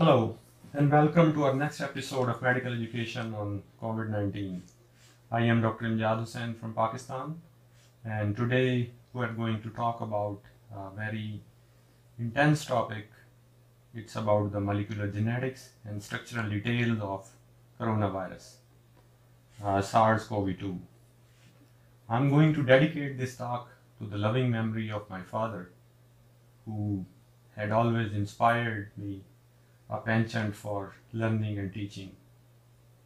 Hello, and welcome to our next episode of Medical Education on COVID 19. I am Dr. Imjad Hussain from Pakistan, and today we are going to talk about a very intense topic. It's about the molecular genetics and structural details of coronavirus, uh, SARS CoV 2. I'm going to dedicate this talk to the loving memory of my father, who had always inspired me a penchant for learning and teaching.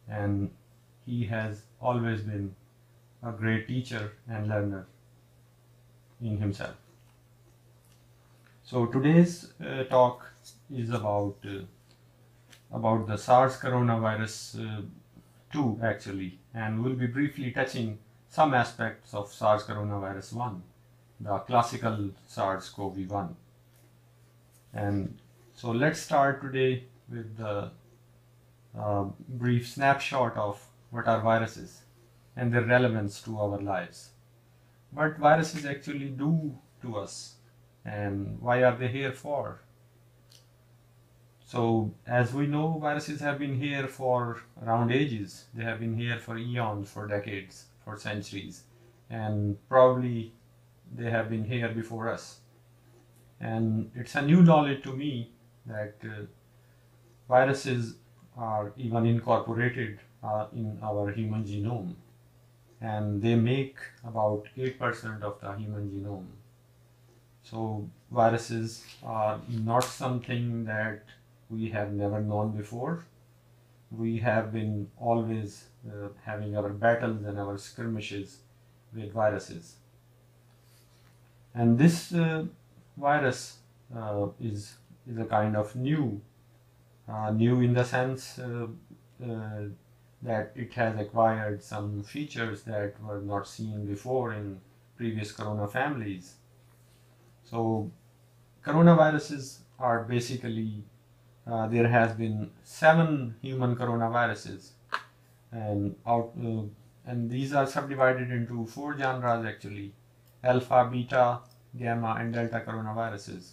And he has always been a great teacher and learner in himself. So today's uh, talk is about uh, about the SARS coronavirus uh, 2 actually, and we'll be briefly touching some aspects of SARS coronavirus 1, the classical SARS-CoV-1. And so let's start today with the uh, brief snapshot of what are viruses and their relevance to our lives. What viruses actually do to us and why are they here for? So as we know, viruses have been here for around ages. They have been here for eons, for decades, for centuries, and probably they have been here before us. And it's a new knowledge to me that uh, viruses are even incorporated uh, in our human genome and they make about 8% of the human genome. So viruses are not something that we have never known before. We have been always uh, having our battles and our skirmishes with viruses. And this uh, virus uh, is, is a kind of new uh, new in the sense uh, uh, that it has acquired some features that were not seen before in previous corona families. So coronaviruses are basically uh, there has been seven human coronaviruses and out uh, and these are subdivided into four genres actually alpha beta gamma and delta coronaviruses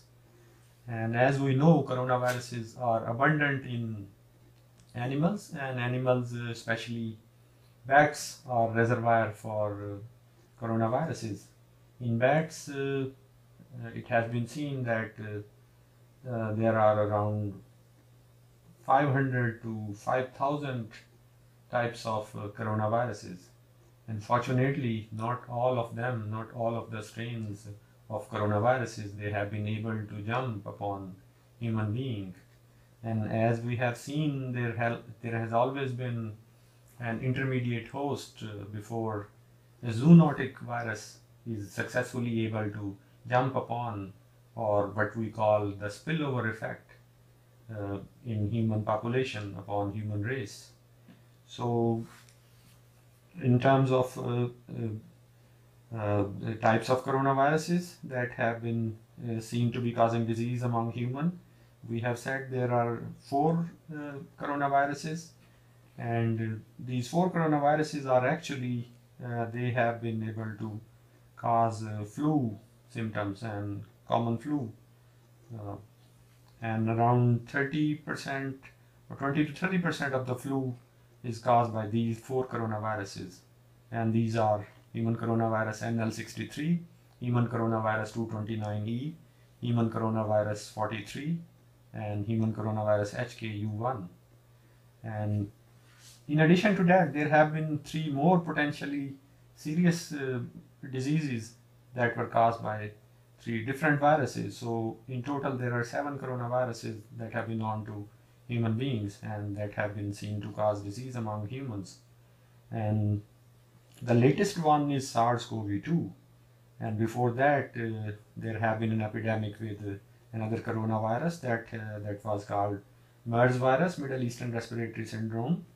and as we know, coronaviruses are abundant in animals, and animals, uh, especially bats, are reservoir for uh, coronaviruses. In bats, uh, uh it has been seen that uh, uh, there are around 500 to 5,000 types of coronaviruses. And fortunately, not all of them, not all of the strains of coronaviruses, they have been able to jump upon human being. And as we have seen, there, ha- there has always been an intermediate host uh, before a zoonotic virus is successfully able to jump upon or what we call the spillover effect uh, in human population upon human race. So in terms of uh, uh uh, types of coronaviruses that have been uh, seen to be causing disease among human. We have said there are four uh, coronaviruses and these four coronaviruses are actually uh, they have been able to cause uh, flu symptoms and common flu and around 30% or 20 to 30% of the flu is caused by these four coronaviruses and these are human coronavirus NL63, human coronavirus 229E, human coronavirus 43, and human coronavirus HKU1. And in addition to that, there have been three more potentially serious uh, diseases that were caused by three different viruses. So in total, there are seven coronaviruses that have been known to human beings and that have been seen to cause disease among humans. And the latest one is SARS-CoV-2, and before that uh, there have been an epidemic with uh, another coronavirus that uh, that was called MERS virus, Middle Eastern Respiratory Syndrome,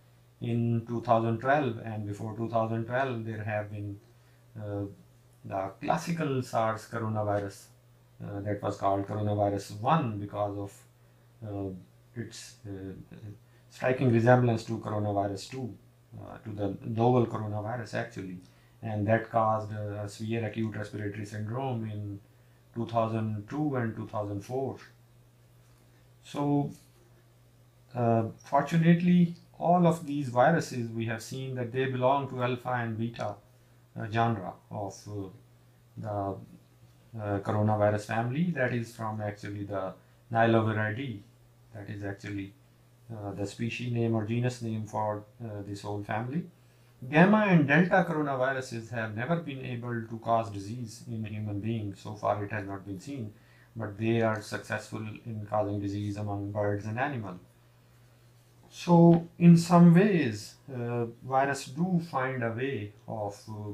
in 2012. And before 2012, there have been uh, the classical SARS coronavirus uh, that was called coronavirus 1 because of its striking resemblance to coronavirus 2 uh, to the novel coronavirus actually, and that caused a severe acute respiratory syndrome in 2002 and 2004. So uh, fortunately, all of these viruses, we have seen that they belong to alpha and beta uh, genre of uh, the uh, coronavirus family. That is from actually the Niloviridae that is actually uh, the species name or genus name for uh, this whole family. Gamma and Delta coronaviruses have never been able to cause disease in human beings. So far it has not been seen, but they are successful in causing disease among birds and animals. So in some ways, uh, virus do find a way of uh,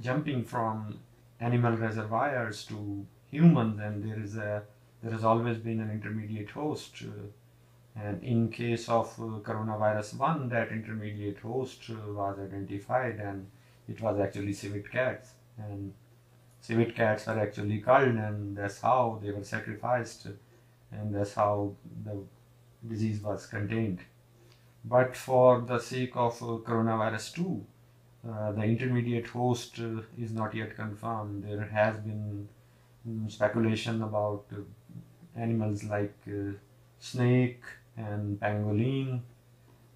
jumping from animal reservoirs to humans, and there is a there has always been an intermediate host. And in case of uh, coronavirus 1, that intermediate host uh, was identified, and it was actually civet cats. And civet cats were actually culled, and that's how they were sacrificed, and that's how the disease was contained. But for the sake of uh, coronavirus 2, uh, the intermediate host uh, is not yet confirmed. There has been um, speculation about uh, animals like snake and pangolin,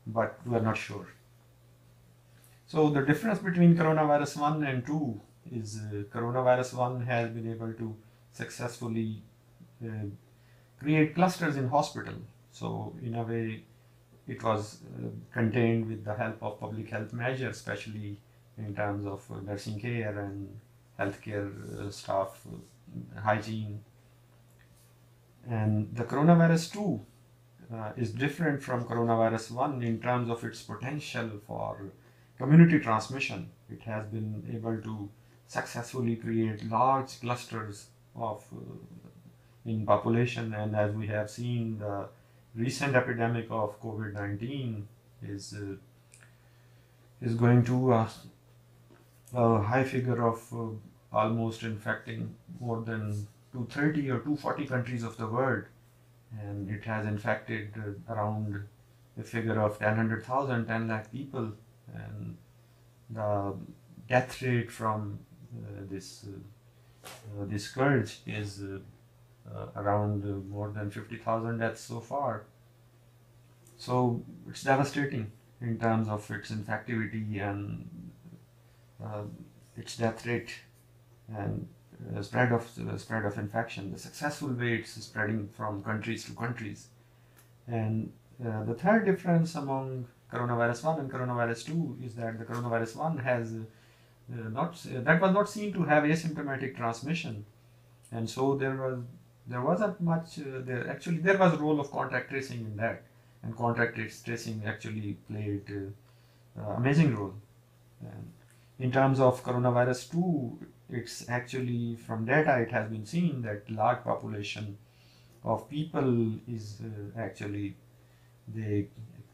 but we are not sure. So the difference between coronavirus 1 and 2 is uh, coronavirus 1 has been able to successfully create clusters in hospital. So in a way, it was uh, contained with the help of public health measures, especially in terms of uh, nursing care and healthcare uh, staff uh, hygiene. And the coronavirus 2 uh, is different from coronavirus 1 in terms of its potential for community transmission. It has been able to successfully create large clusters of uh, in population and as we have seen the recent epidemic of COVID-19 is uh, is going to uh, a high figure of uh, almost infecting more than 230 or 240 countries of the world, and it has infected around a figure of 100,000, 10 lakh people, and the death rate from uh, this uh, this scourge is uh, around uh, more than 50,000 deaths so far. So it's devastating in terms of its infectivity and uh, its death rate and uh, spread of uh, spread of infection. The successful way it's spreading from countries to countries. And uh, the third difference among coronavirus 1 and coronavirus 2 is that the coronavirus 1 has not that was not seen to have asymptomatic transmission and so there was there wasn't much uh, there actually there was a role of contact tracing in that and contact tracing actually played uh, uh, amazing role and in terms of coronavirus 2 it's actually from data it has been seen that large population of people is uh, actually they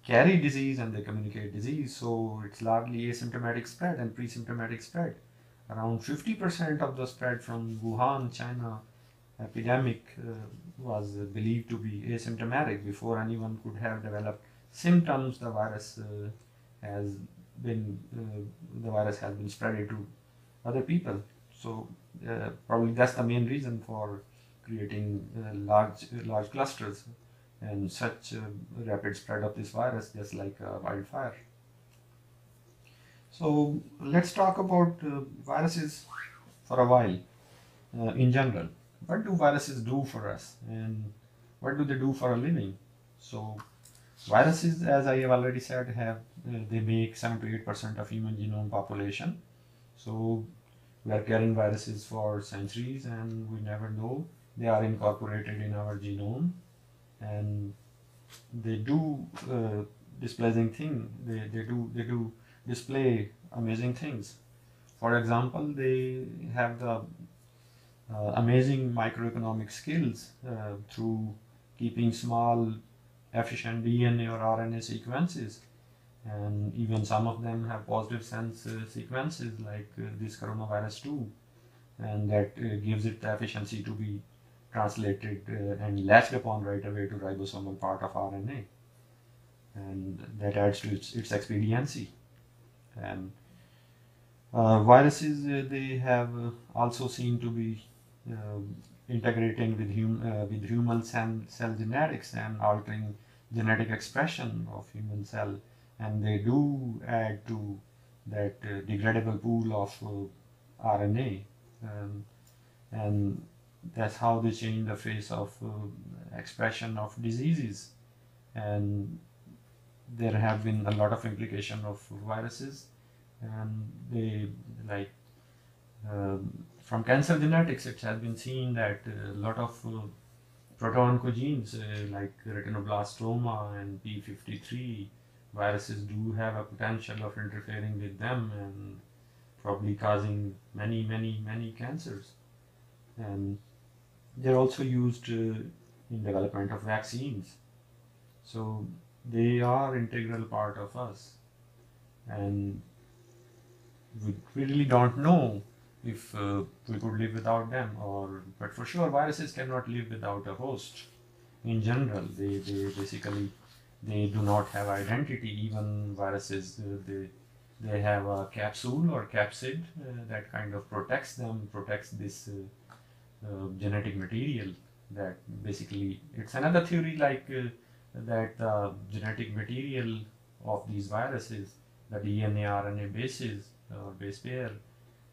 carry disease and they communicate disease. So it's largely asymptomatic spread and pre-symptomatic spread. Around 50% of the spread from wuhan china epidemic uh, was believed to be asymptomatic before anyone could have developed symptoms. The virus uh, has been uh, the virus has been spread to other people so probably that's the main reason for creating large large clusters and such rapid spread of this virus just like wildfire. So let's talk about uh, viruses for a while uh, in general. What do viruses do for us and what do they do for a living? So viruses as i have already said have uh, they make 7 to 8 percent of human genome population. So we are carrying viruses for centuries and we never know. They are incorporated in our genome and they do uh, displaying thing they, they do they do display amazing things. For example they have the uh, amazing microeconomic skills uh, through keeping small efficient DNA or RNA sequences and even some of them have positive sense uh, sequences like uh, this coronavirus 2 and that uh, gives it the efficiency to be translated uh, and latched upon right away to ribosomal part of RNA and that adds to its, its expediency. And viruses they have also seen to be integrating with, hum, uh, with human cell, cell genetics and altering genetic expression of human cell and they do add to that uh, degradable pool of uh, RNA um, and that's how they change the face of uh, expression of diseases. And there have been a lot of implication of viruses. And they like um, from cancer genetics it has been seen that a lot of uh, proto-oncogenes uh, like retinoblastoma and p53 viruses do have a potential of interfering with them and probably causing many many many cancers. And they're also used uh, in development of vaccines. So they are integral part of us. And we really don't know if uh, we could live without them or but for sure viruses cannot live without a host. In general they, they basically they do not have identity. Even viruses uh, they they have a capsule or capsid uh, that kind of protects them protects this uh, genetic material that basically it's another theory like that the genetic material of these viruses the DNA RNA bases or base pair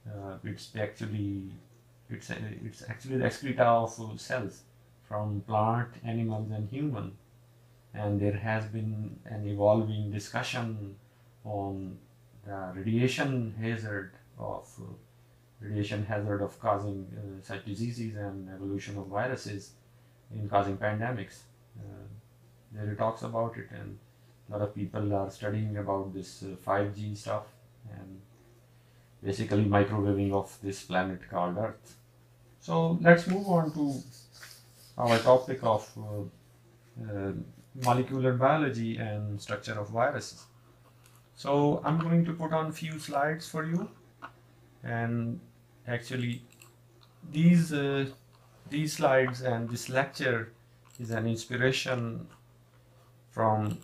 uh, it's actually it's it's actually the excreta of cells from plant animals and human and there has been an evolving discussion on the radiation hazard of uh, radiation hazard of causing uh, such diseases and evolution of viruses in causing pandemics. Uh, there it talks about it and a lot of people are studying about this 5G uh, stuff and basically microwaving of this planet called Earth. So let's move on to our topic of uh, uh, molecular biology and structure of viruses. So I'm going to put on few slides for you and actually these uh, these slides and this lecture is an inspiration from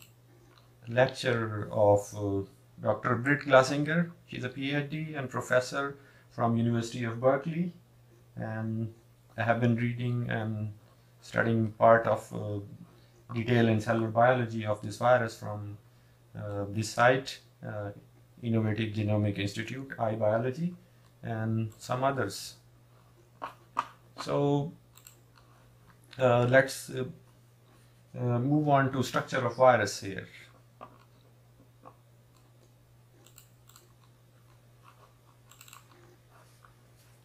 lecture of uh, Dr. Britt Glassinger. She's a PhD and professor from University of Berkeley and I have been reading and studying part of uh, detail in cellular biology of this virus from uh, this site, uh, Innovative Genomic Institute, iBiology and some others. So uh, let's uh, uh, move on to structure of virus here.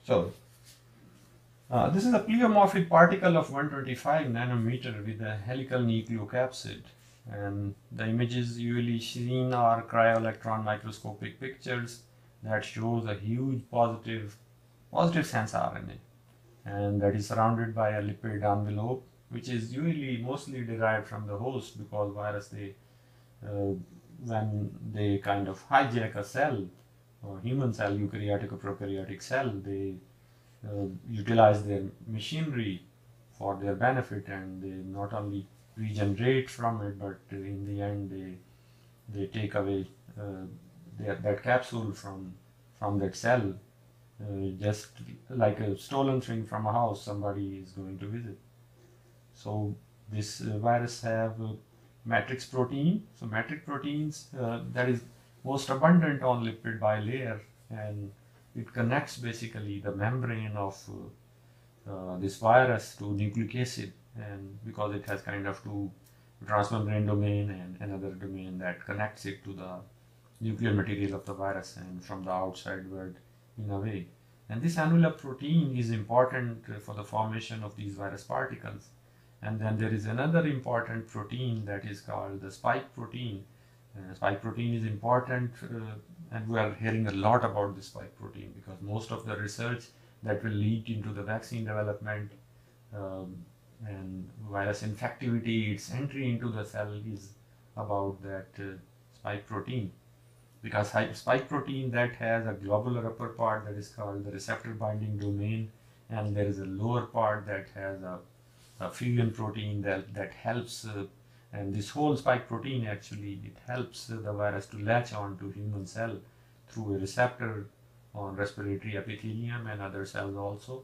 So uh, this is a pleomorphic particle of 125 nanometer with a helical nucleocapsid. And the images usually seen are cryo-electron microscopic pictures that shows a huge positive positive sense RNA and that is surrounded by a lipid envelope which is usually mostly derived from the host because virus they uh, when they kind of hijack a cell or human cell eukaryotic or prokaryotic cell they uh, utilize their machinery for their benefit and they not only regenerate from it but in the end they they take away uh, that, that capsule from from that cell. Uh, just like a stolen thing from a house somebody is going to visit. So this uh, virus have matrix protein. So matrix proteins uh, that is most abundant on lipid bilayer and it connects basically the membrane of uh, uh, this virus to nucleic acid and because it has kind of two transmembrane domain and another domain that connects it to the nuclear material of the virus and from the outside world in a way. And this envelope protein is important for the formation of these virus particles. And then there is another important protein that is called the spike protein. Uh, spike protein is important uh, and we are hearing a lot about the spike protein because most of the research that will lead into the vaccine development um, and virus infectivity, its entry into the cell is about that uh, spike protein. Because spike protein that has a globular upper part that is called the receptor binding domain and there is a lower part that has a, a fusion protein that, that helps uh, and this whole spike protein actually it helps the virus to latch on to human cell through a receptor on respiratory epithelium and other cells also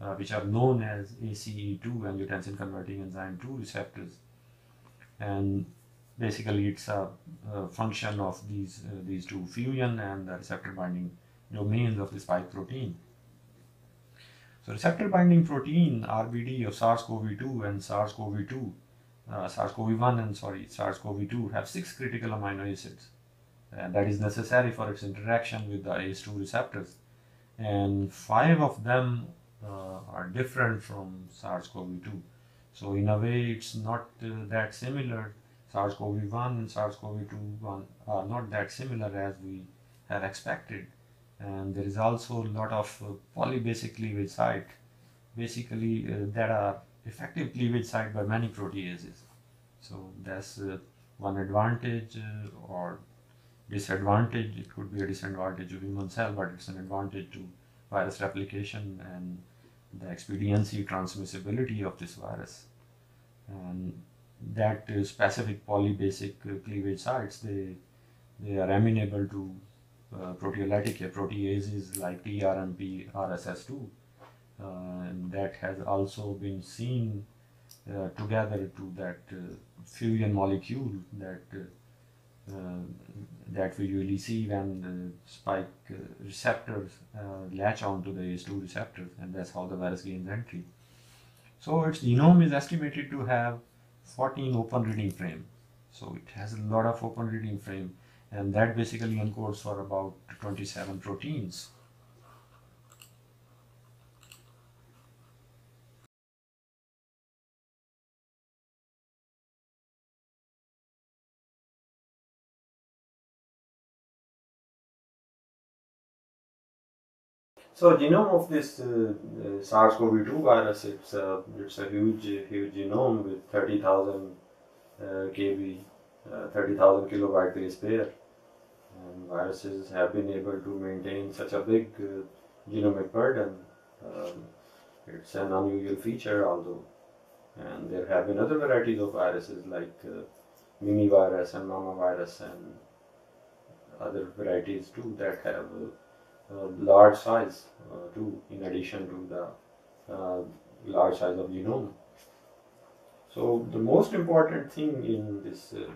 uh, which are known as ACE2 and angiotensin converting enzyme 2 receptors and basically it's a, a function of these uh, these two fusion and the receptor binding domains of the spike protein. So receptor binding protein RBD of SARS-CoV-2 and SARS-CoV-2, uh, SARS-CoV-1 and sorry SARS-CoV-2 have six critical amino acids, and that is necessary for its interaction with the ACE2 receptors, and five of them uh, are different from SARS-CoV-2. So in a way, it's not uh, that similar. SARS-CoV-1 and SARS-CoV-2 are not that similar as we have expected and there is also a lot of uh, polybasic cleavage site basically uh, that are effective cleavage site by many proteases. So that's uh, one advantage uh, or disadvantage. It could be a disadvantage of human cell but it's an advantage to virus replication and the expediency transmissibility of this virus. And that uh, specific polybasic uh, cleavage sites they they are amenable to uh, proteolytic proteases like TRMP, RSS2, uh, and that has also been seen uh, together to that uh, fusion molecule that uh, that we usually see when the spike receptors latch onto the ACE2 receptors, and that's how the virus gains entry. So its genome is estimated to have 14 open reading frame. So it has a lot of open reading frame and that basically encodes for about 27 proteins. So genome of this uh, uh, SARS-CoV-2 virus, it's a, it's a huge, huge genome with 30,000 uh, kb, uh, 30,000 kilobyte base pair and viruses have been able to maintain such a big uh, genomic burden. Um, it's an unusual feature although. And there have been other varieties of viruses like uh, mini virus and mama virus and other varieties too that have large size uh, too in addition to the uh, large size of genome. So the most important thing in this uh,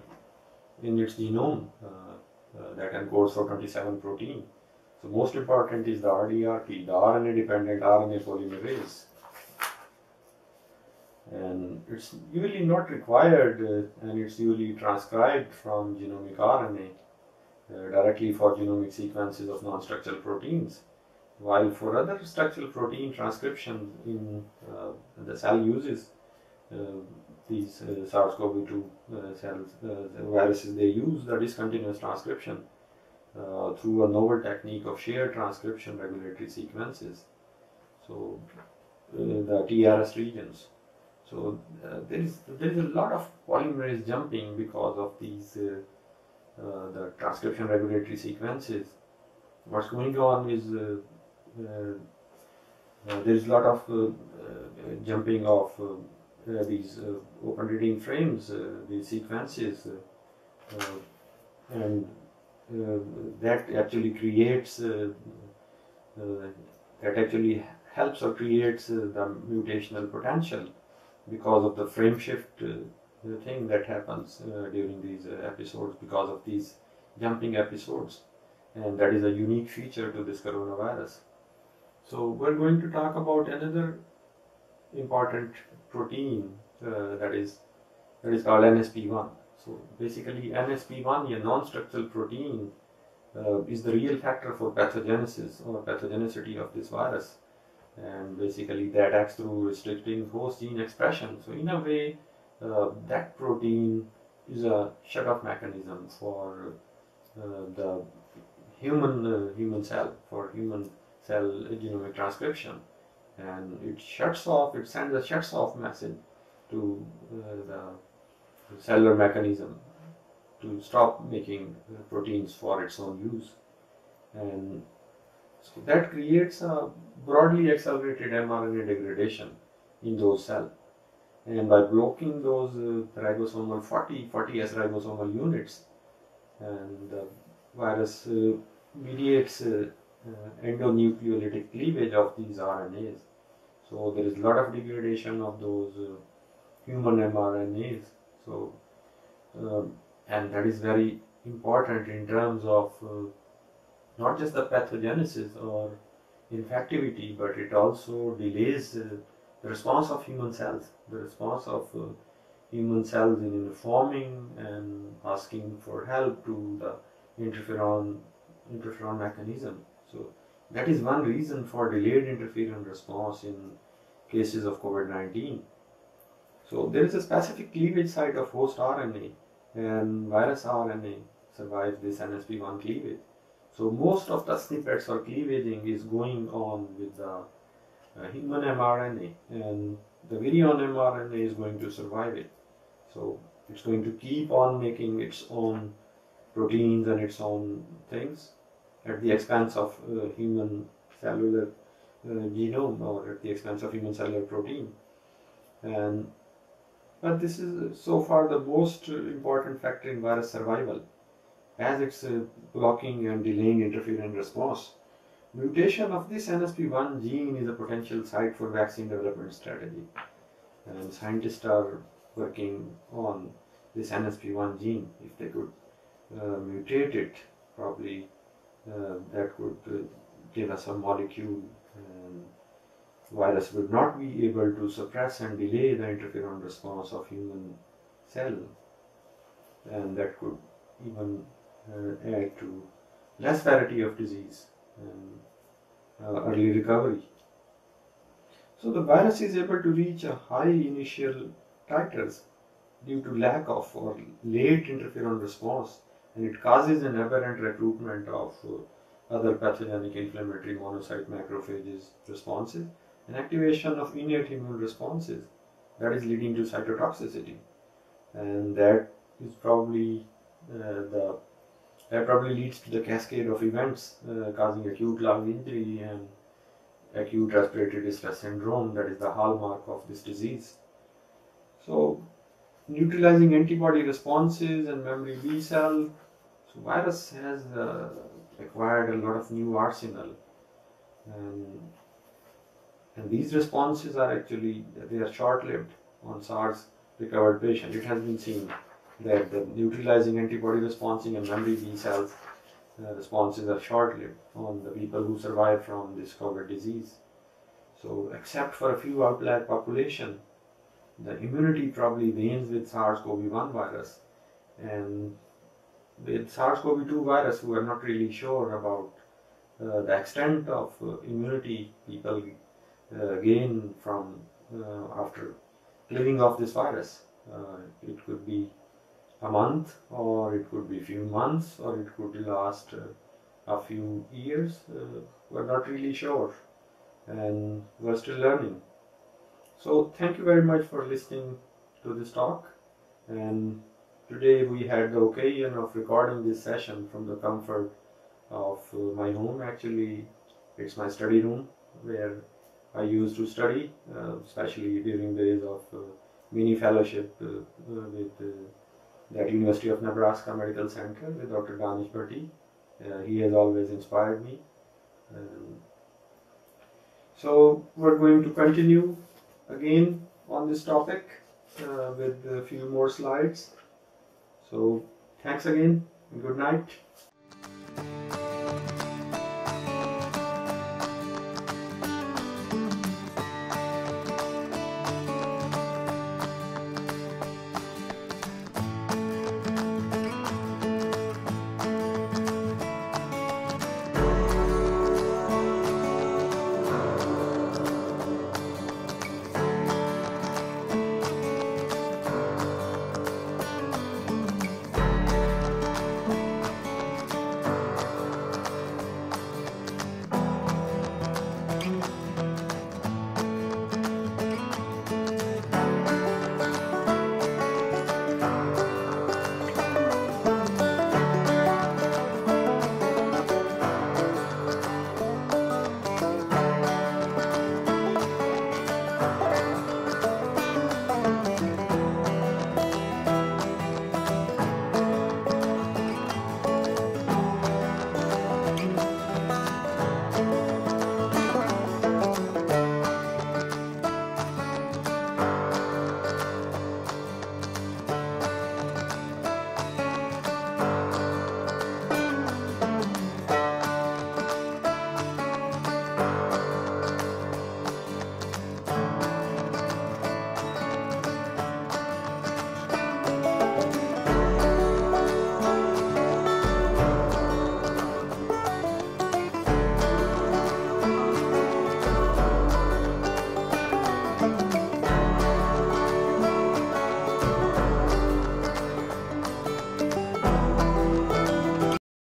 in its genome uh, that encodes for 27 protein. So most important is the RDRP, the RNA dependent RNA polymerase. And it's usually not required uh, and it's usually transcribed from genomic RNA uh, directly for genomic sequences of non-structural proteins. While for other structural protein transcription in uh, the cell uses uh, these uh, SARS-CoV-2 uh, cells, uh, viruses, they use the discontinuous transcription through a novel technique of shared transcription regulatory sequences. So the TRS regions. So uh, there is there is a lot of polymerase jumping because of these uh, uh, the transcription regulatory sequences. What's going on is uh, uh, uh, there is a lot of jumping of uh, these uh, open reading frames, uh, these sequences, and that actually creates that actually helps or creates the mutational potential because of the frame shift thing that happens during these episodes because of these jumping episodes and that is a unique feature to this coronavirus. So we're going to talk about another important protein uh, that is that is called NSP1. So basically, NSP1, a non-structural protein, uh, is the real factor for pathogenesis or pathogenicity of this virus, and basically that acts through restricting host gene expression. So in a way, uh, that protein is a shut-off mechanism for uh, the human uh, human cell for human cell genomic transcription and it shuts off, it sends a shuts off message to uh, the cellular mechanism to stop making proteins for its own use. And so that creates a broadly accelerated mRNA degradation in those cells. And by blocking those uh, ribosomal 40, 40S ribosomal units, and the virus uh, mediates uh, uh, endonucleolytic cleavage of these RNAs. So there is a lot of degradation of those uh, human mRNAs. So um, and that is very important in terms of uh, not just the pathogenesis or infectivity, but it also delays the response of human cells, the response of uh, human cells in informing and asking for help to the interferon interferon mechanism. So that is one reason for delayed interferon response in cases of COVID-19. So there is a specific cleavage site of host RNA and virus RNA survives this NSP1 cleavage. So most of the snippets or cleavaging is going on with the human mRNA and the virion mRNA is going to survive it. So it's going to keep on making its own proteins and its own things at the expense of uh, human cellular uh, genome or at the expense of human cellular protein. And but this is so far the most important factor in virus survival as it's uh, blocking and delaying interferon response. Mutation of this NSP1 gene is a potential site for vaccine development strategy. And scientists are working on this NSP1 gene. If they could uh, mutate it, probably uh, that could uh, give us a molecule and virus would not be able to suppress and delay the interferon response of human cell and that could even uh, add to less severity of disease early recovery. So the virus is able to reach a high initial titers due to lack of or late interferon response and it causes an aberrant recruitment of uh, other pathogenic inflammatory monocyte macrophages responses and activation of innate immune responses that is leading to cytotoxicity and that is probably uh, the that probably leads to the cascade of events uh, causing acute lung injury and acute respiratory distress syndrome that is the hallmark of this disease. So neutralizing antibody responses and memory B cell. So virus has uh, acquired a lot of new arsenal and, and these responses are actually they are short-lived on SARS recovered patient. It has been seen that the neutralizing antibody responding and memory B cells uh, responses are short-lived on the people who survive from this COVID disease. So except for a few outlier population, the immunity probably wanes with SARS-CoV-1 virus and with SARS-CoV-2 virus we are not really sure about uh, the extent of uh, immunity people uh, gain from uh, after clearing off this virus. Uh, it could be a month or it could be few months or it could last uh, a few years uh, we're not really sure. And we're still learning. So thank you very much for listening to this talk. And today we had the occasion of recording this session from the comfort of uh, my home. Actually it's my study room where I used to study uh, especially during days of uh, mini fellowship uh, with that University of Nebraska Medical Center with Dr. Danish Bhatti. Uh, he has always inspired me. Um, so we're going to continue again on this topic uh, with a few more slides. So thanks again and good night.